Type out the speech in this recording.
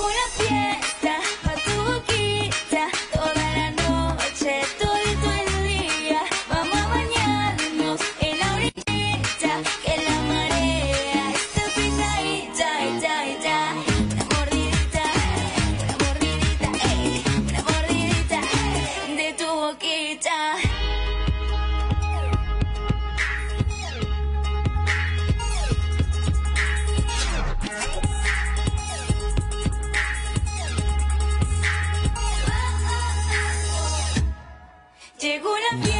不要变。Llegó la fiesta.